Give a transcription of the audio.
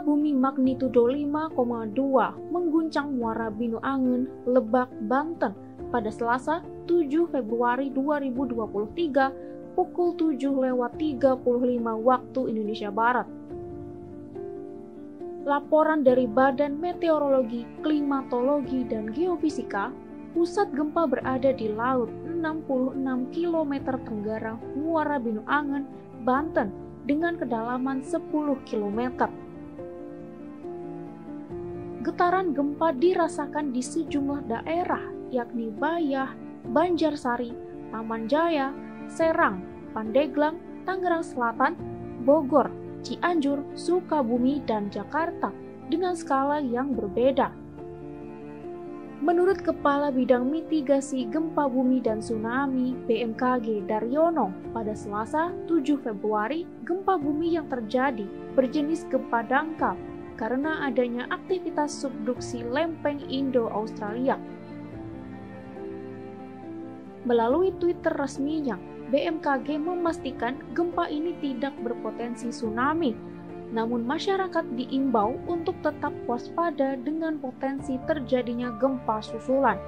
Bumi magnitudo 5,2 mengguncang Muara Binu Angen, Lebak, Banten pada Selasa 7 Februari 2023 pukul 7 lewat 35 waktu Indonesia Barat. Laporan dari Badan Meteorologi, Klimatologi, dan Geofisika, pusat gempa berada di laut 66 km tenggara Muara Binu Angen, Banten dengan kedalaman 10 km. Getaran gempa dirasakan di sejumlah daerah yakni Bayah, Banjarsari, Taman Jaya, Serang, Pandeglang, Tangerang Selatan, Bogor, Cianjur, Sukabumi, dan Jakarta dengan skala yang berbeda. Menurut Kepala Bidang Mitigasi Gempa Bumi dan Tsunami BMKG Daryono, pada Selasa 7 Februari, gempa bumi yang terjadi berjenis gempa dangkal karena adanya aktivitas subduksi lempeng Indo-Australia. Melalui Twitter resminya, BMKG memastikan gempa ini tidak berpotensi tsunami, namun masyarakat diimbau untuk tetap waspada dengan potensi terjadinya gempa susulan.